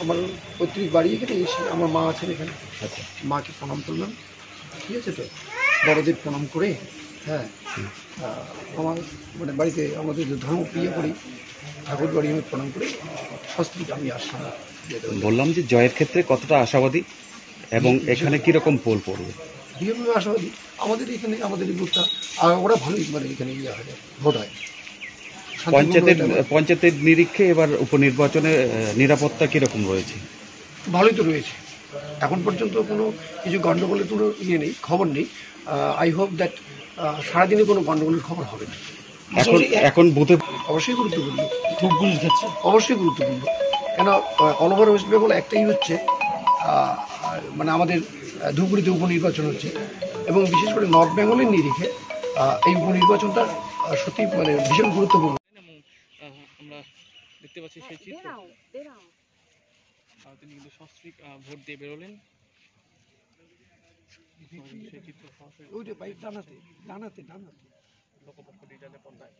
আমার পৈতৃক বাড়ি এখানে এসে আমার মা আছেন এখানে। আচ্ছা। মাকে প্রণাম করলাম। ঠিক আছে তো? বড়দের প্রণাম করে হ্যাঁ। আমার মানে বাড়িতে আমাদের যে ধর্ম প্রিয় করি ঠাকুর বাড়ি আমি প্রণাম করে সস্ত্রীকে আমি আসলাম। বললাম যে জয়ের ক্ষেত্রে কতটা আশাবাদী এবং এখানে কীরকম পোল পড়বে? বিএমএ আশাবাদী। আমাদের এখানে আমাদের আর ওরা ভালোই মানে এখানে ইয়ে হয় ভোট হয়। পঞ্চায়েতের পঞ্চায়েতের নিরীক্ষে এবার উপনির্বাচনে নিরাপত্তা কীরকম রয়েছে? ভালোই তো রয়েছে। এখন পর্যন্ত কোনো কিছু গণ্ডগোলের কোনো ইয়ে নেই খবর নেই। আই হোপ দ্যাট সারাদিনে কোনো গণ্ডগোলের খবর হবে না। এখন এখন বুথে অবশ্যই গুরুত্বপূর্ণ। খুব গুরুত্ব অবশ্যই গুরুত্বপূর্ণ। কেন অল ওভার ওয়েস্ট বেঙ্গল একটাই হচ্ছে আহ, মানে আমাদের ধূপগুড়িতে উপনির্বাচন হচ্ছে। এবং বিশেষ করে নর্থ বেঙ্গলের নিরিখে আহ, এই উপনির্বাচনটা সত্যি মানে ভীষণ গুরুত্বপূর্ণ। দেখতে পাচ্ছি সেই হ্যাঁ, চিত্র। তিনি কিন্তু সস্ত্রিক ভোট দিয়ে বেরোলেন। সেই চিত্র সরাসরি দানাতে দানাতে দানাতে লোকপক্ষ ডিজাইনের পর্দায়।